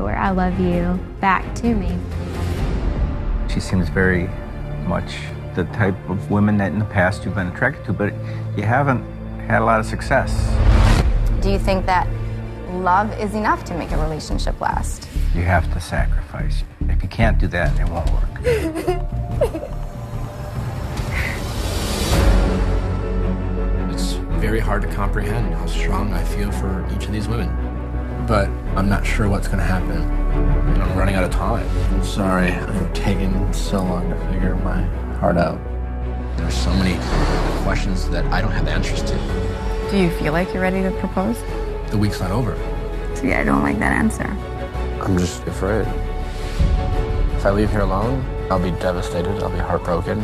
or I love you back to me. She seems very much the type of women that in the past you've been attracted to, but you haven't had a lot of success. Do you think that love is enough to make a relationship last? You have to sacrifice. If you can't do that, it won't work. It's very hard to comprehend how strong I feel for each of these women. But I'm not sure what's going to happen. I'm running out of time. I'm sorry I'm taking so long to figure my heart out. There's so many questions that I don't have answers to. Do you feel like you're ready to propose? The week's not over. See, I don't like that answer. I'm just afraid. If I leave here alone, I'll be devastated, I'll be heartbroken.